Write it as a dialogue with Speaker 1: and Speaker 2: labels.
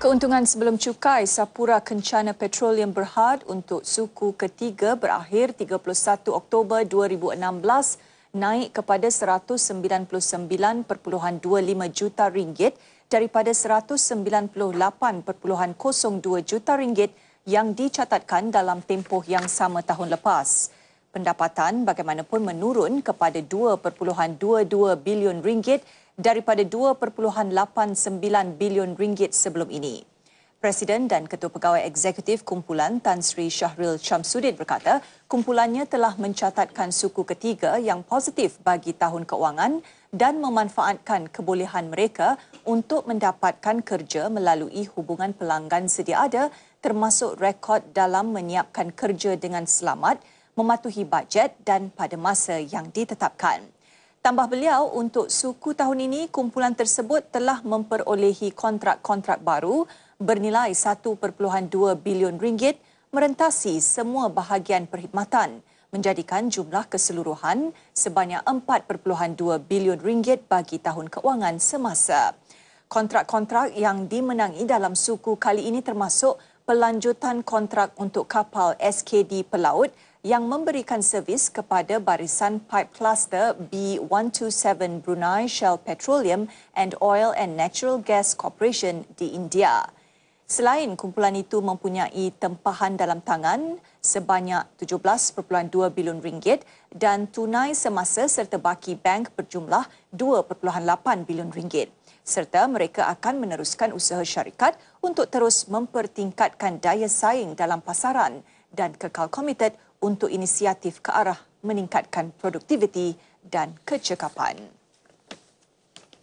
Speaker 1: Keuntungan sebelum cukai Sapura Kencana Petroleum Berhad untuk suku ketiga berakhir 31 Oktober 2016 naik kepada 199.25 juta ringgit daripada 198.02 juta ringgit yang dicatatkan dalam tempoh yang sama tahun lepas. Pendapatan bagaimanapun menurun kepada 2.22 bilion ringgit daripada 2.89 bilion ringgit sebelum ini. Presiden dan Ketua Pegawai Eksekutif Kumpulan Tan Sri Syahril Shamsuddin berkata, kumpulannya telah mencatatkan suku ketiga yang positif bagi tahun keuangan dan memanfaatkan kebolehan mereka untuk mendapatkan kerja melalui hubungan pelanggan sedia ada termasuk rekod dalam menyiapkan kerja dengan selamat, mematuhi bajet dan pada masa yang ditetapkan. Tambah beliau, untuk suku tahun ini, kumpulan tersebut telah memperolehi kontrak-kontrak baru bernilai 1.2 bilion ringgit merentasi semua bahagian perkhidmatan menjadikan jumlah keseluruhan sebanyak 4.2 bilion ringgit bagi tahun keuangan semasa. Kontrak-kontrak yang dimenangi dalam suku kali ini termasuk pelanjutan kontrak untuk kapal SKD Pelaut yang memberikan servis kepada barisan pipe cluster B127 Brunei Shell Petroleum and Oil and Natural Gas Corporation di India. Selain kumpulan itu mempunyai tempahan dalam tangan sebanyak 17.2 bilion ringgit dan tunai semasa serta baki bank berjumlah 2.8 bilion ringgit serta mereka akan meneruskan usaha syarikat untuk terus mempertingkatkan daya saing dalam pasaran dan kekal komited untuk inisiatif ke arah meningkatkan produktiviti dan kecekapan.